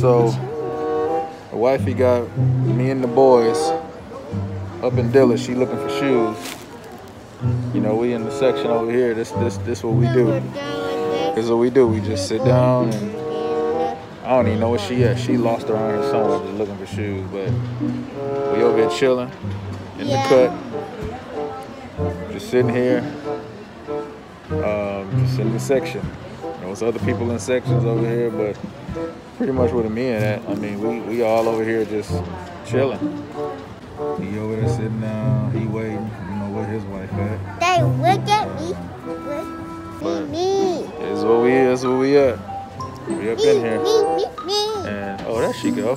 So, the wifey got me and the boys up in Dillard. She looking for shoes. You know, we in the section over here. This, this, this what we do. This is what we do. We just sit down and I don't even know where she at. She lost around here somewhere just looking for shoes. But we over here chilling in the cut. Just sitting here. Um, just in the section. There's other people in sections over here, but pretty much where the men at. I mean, we, we all over here just chilling. He over there sitting down, he waiting, you know, where his wife at. They look at me. But Me. This is where we is, where we at. We up in here. Me, me, me. And, oh, there she go.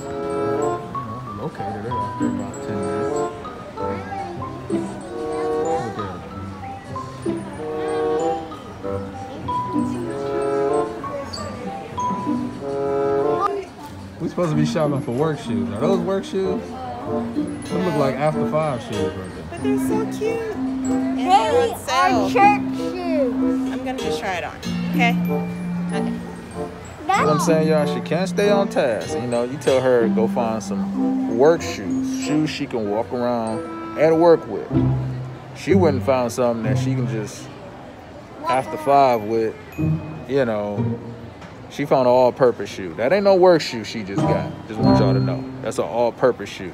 Supposed to be shopping for work shoes. Are those work shoes? They look like after five shoes right there. But they're so cute. And They they're on are church shoes. I'm gonna just try it on. Okay? Okay. That's what I'm saying, y'all. She can't stay on task. You know, you tell her go find some work shoes, shoes she can walk around at work with. She wouldn't find something that she can just after five with. You know, she found an all-purpose shoe. That ain't no work shoe she just got. Just want y'all to know. That's an all-purpose shoe,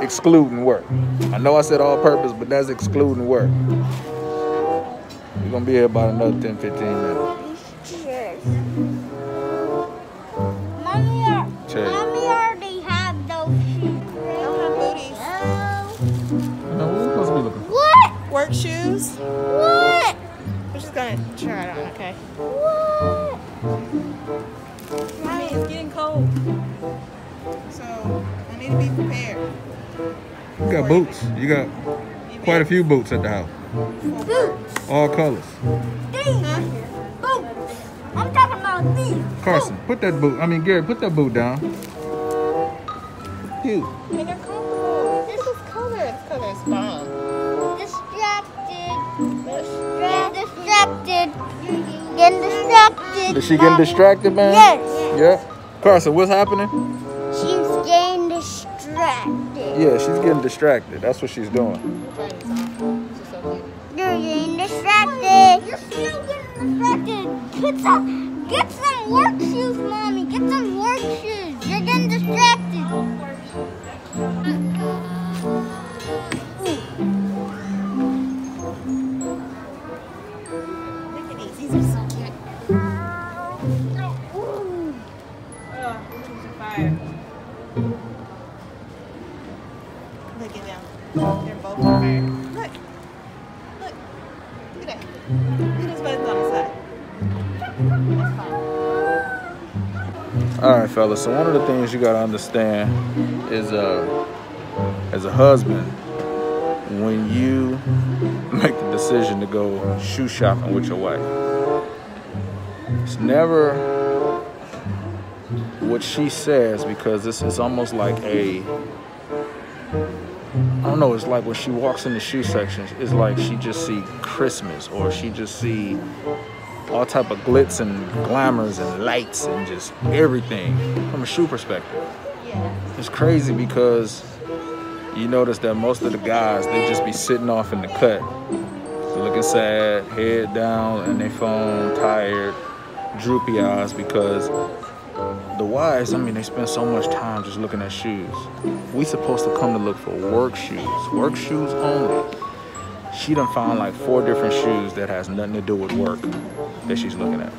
excluding work. I know I said all-purpose, but that's excluding work. We're gonna be here about another 10, 15 minutes. Cheers. Mommy, Cheers. mommy already have those shoes. Don't have booties. You know, what we supposed to be looking for? What? Work shoes. What? We're just gonna try it on, okay? What? Mommy, it's getting cold. So I need to be prepared. You got boots. You got quite a few boots at the house. Boots. All colors. These. Boots. I'm talking about these. Carson, put that boot. I mean, Gary, put that boot down. You. Getting distracted. Is she getting distracted, man? Yes. Yeah. Carson, what's happening? She's getting distracted. Yeah, she's getting distracted. That's what she's doing. Try these on. This is so cute. You're getting distracted. You're still getting distracted. Get some, get some work shoes, mommy. Look at them. They're both on. Look. Look. Look at that. Look at on the side. All right, fellas. So one of the things you gotta understand is, uh, as a husband, when you make the decision to go shoe shopping with your wife, it's never what she says because this is almost like a I don't know, it's like when she walks in the shoe section, it's like she just see Christmas or she just see all type of glitz and glamours and lights and just everything from a shoe perspective. Yeah. It's crazy because you notice that most of the guys they just be sitting off in the cut, looking sad, head down and they phone, tired, droopy eyes because the wise, I mean, they spend so much time just looking at shoes. We supposed to come to look for work shoes, work shoes only. She done found like four different shoes that has nothing to do with work that she's looking at.